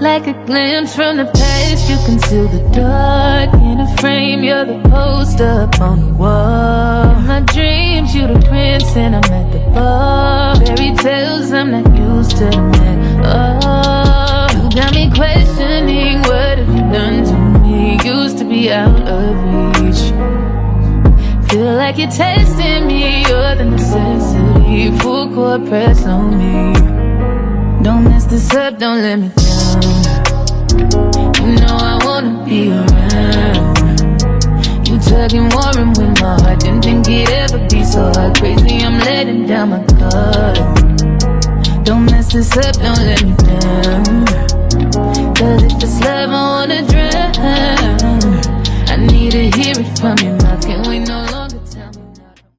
Like a glimpse from the past, you conceal the dark In a frame, you're the poster up on the wall. In my dreams, you're the prince and I'm at the bar. Fairy tales, I'm not used to the man Oh, you got me questioning what have you done to me? Used to be out of reach. Feel like you're testing me, you're the necessity. Full court press on me. Don't mess this up, don't let me down. You know I wanna be around. You tugging, warring with my heart Didn't think it'd ever be so hard. Crazy, I'm letting down my guard. Don't mess this up, don't let me down. Cause if it's love, I wanna drown. I need to hear it from your mouth.